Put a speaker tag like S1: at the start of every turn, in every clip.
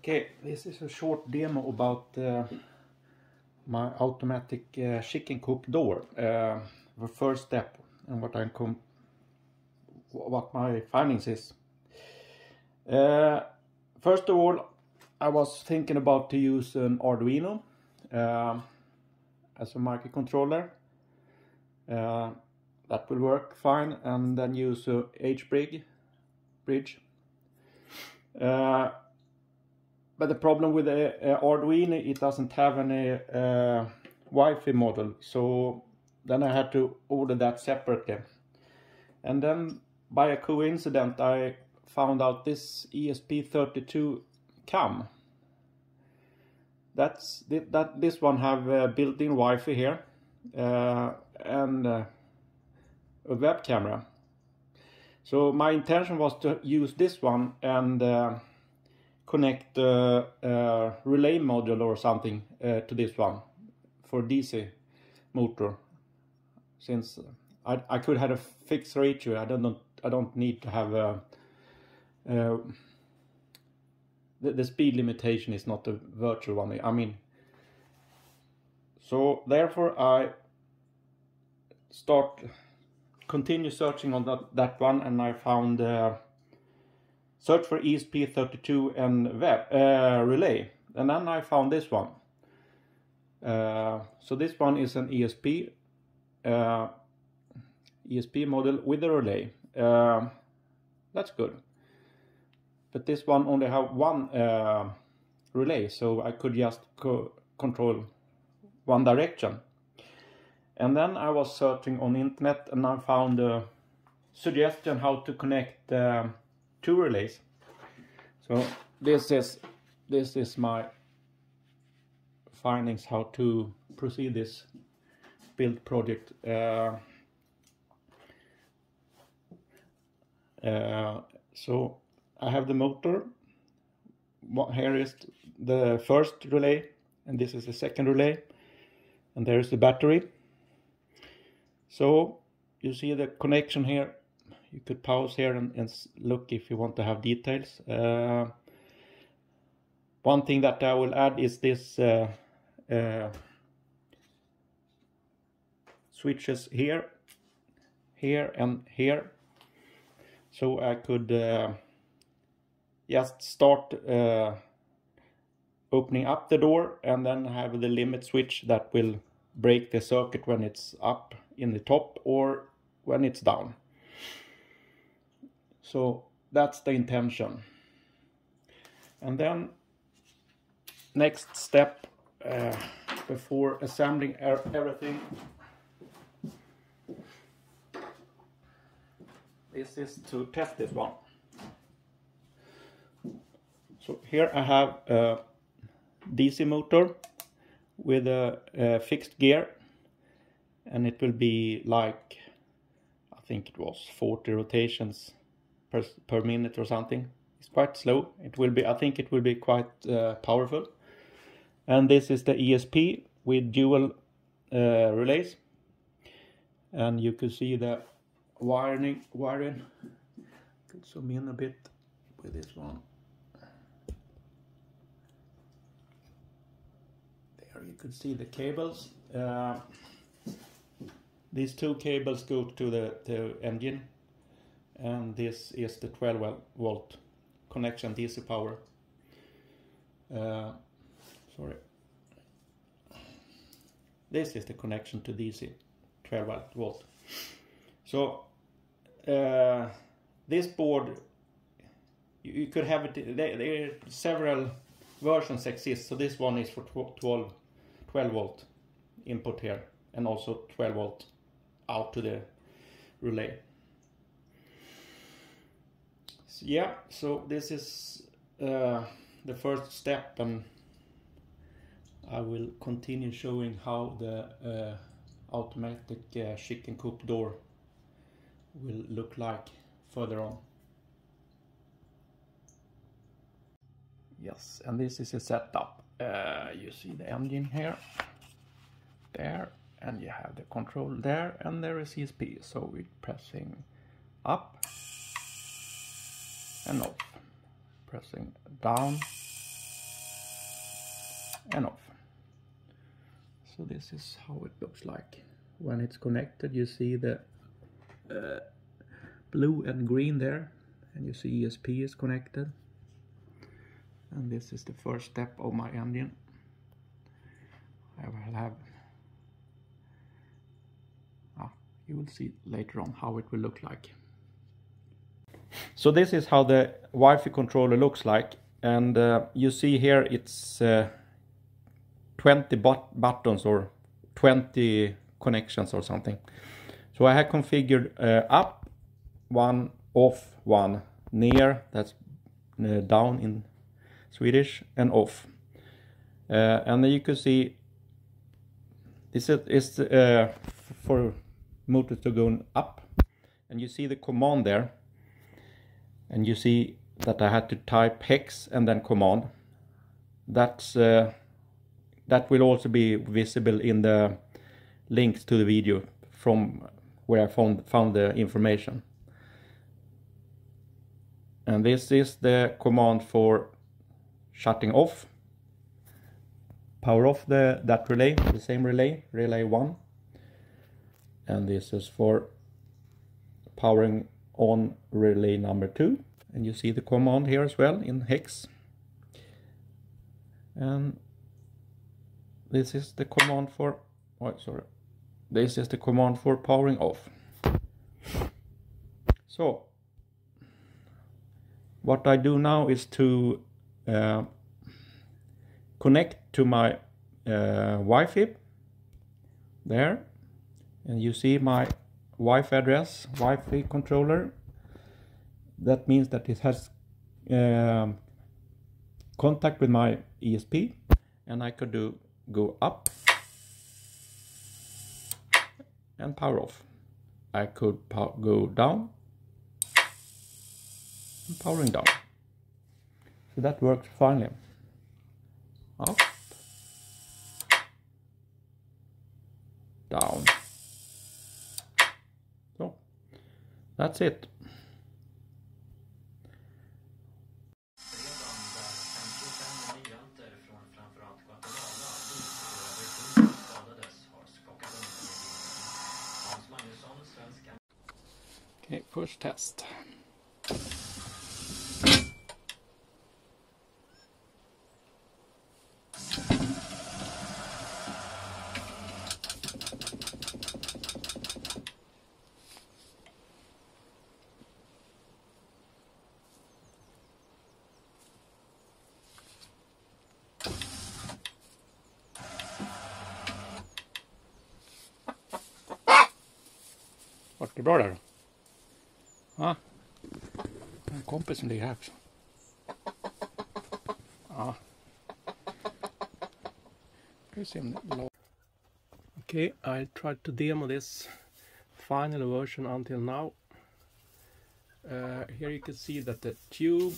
S1: Okay, this is a short demo about uh, my automatic uh, chicken coop door. Uh, the first step and what I'm com what my findings is. Uh, first of all, I was thinking about to use an Arduino uh, as a microcontroller. Uh, that will work fine, and then use a H-bridge. Bridge. Uh, but the problem with the uh, Arduino, it doesn't have any uh, Wi-Fi model, so then I had to order that separately. And then by a coincidence, I found out this ESP32 CAM. That's that this one have uh, built-in Wi-Fi here uh, and uh, a web camera. So my intention was to use this one and uh, connect a uh, relay module or something uh, to this one for DC motor. Since I, I could have a fixed ratio, I don't I don't need to have a, uh, the, the speed limitation is not a virtual one. I mean, so therefore I start continue searching on that, that one and I found uh, search for ESP32 and web uh, relay. And then I found this one. Uh, so this one is an ESP uh, ESP model with a relay. Uh, that's good. But this one only have one uh, relay so I could just co control one direction. And then I was searching on internet and I found a suggestion how to connect uh, two relays. So this is this is my findings how to proceed this build project. Uh, uh, so I have the motor. Here is the first relay and this is the second relay and there is the battery so you see the connection here. You could pause here and, and look if you want to have details. Uh, one thing that I will add is this uh, uh, switches here, here and here. So I could uh, just start uh, opening up the door and then have the limit switch that will break the circuit when it's up in the top or when it's down. So that's the intention. And then next step uh, before assembling er everything this is to test this one. So here I have a DC motor with a, a fixed gear and it will be like I think it was 40 rotations per, per minute or something. It's quite slow. It will be I think it will be quite uh, powerful. And this is the ESP with dual uh, relays. And you can see the wiring wiring. Zoom in a bit with this one. There you could see the cables. Uh, these two cables go to the, the engine and this is the 12 volt connection DC power. Uh, sorry. This is the connection to DC 12 volt. So uh, this board you, you, could have it there, there several versions exist so this one is for 12 12 volt input here and also 12 volt out to the relay. Yeah, so this is uh, the first step and I will continue showing how the uh, automatic uh, chicken coop door will look like further on. Yes, and this is a setup. Uh, you see the engine here, there, and you have the control there and there is ESP so we're pressing up and off pressing down and off. So this is how it looks like. When it's connected you see the uh, blue and green there and you see ESP is connected and this is the first step of my engine I will have ah, you will see later on how it will look like so this is how the Wi-Fi controller looks like. And uh, you see here it's uh, 20 but buttons or 20 connections or something. So I have configured uh, up one off one near that's uh, down in Swedish and off. Uh, and then you can see this is uh, for motor to go up. And you see the command there and you see that I had to type hex and then command. That's uh, that will also be visible in the links to the video from where I found, found the information. And this is the command for shutting off. Power off the that relay the same relay relay 1 and this is for powering on relay number 2 and you see the command here as well in hex. And this is the command for oh sorry. This is the command for powering off. So what I do now is to uh, connect to my uh, Wi-Fi there. And you see my Wi-Fi address Wi-Fi controller. That means that it has uh, contact with my ESP and I could do go up and power off. I could go down and powering down. So that works finally. up. Down that's it Okay, först test. Det bra där? Ja. En kompis som ligger här också. Ja. Ska se om det Okay, I tried to demo this final version until now. Uh, here you can see that the tube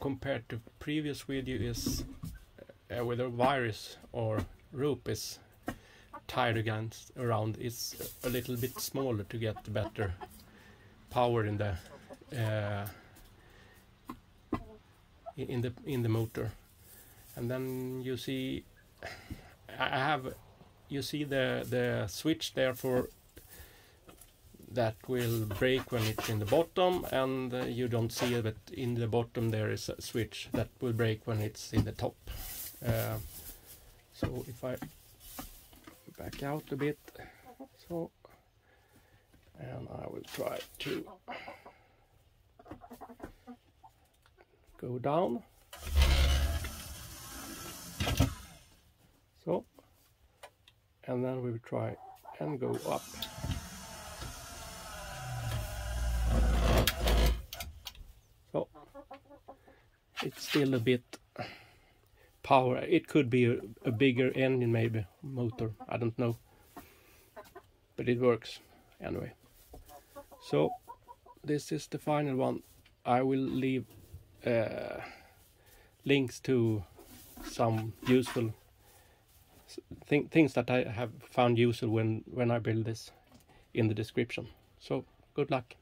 S1: compared to previous video is uh, with a virus or rope is tied against around is a little bit smaller to get better power in the uh, in the in the motor. And then you see I have you see the the switch there for that will break when it's in the bottom and uh, you don't see it but in the bottom there is a switch that will break when it's in the top. Uh, so if I back out a bit. So and I will try to go down. So and then we will try and go up. So it's still a bit power. It could be a, a bigger engine maybe, motor, I don't know. But it works anyway. So this is the final one. I will leave uh, links to some useful things that I have found useful when, when I build this in the description. So good luck.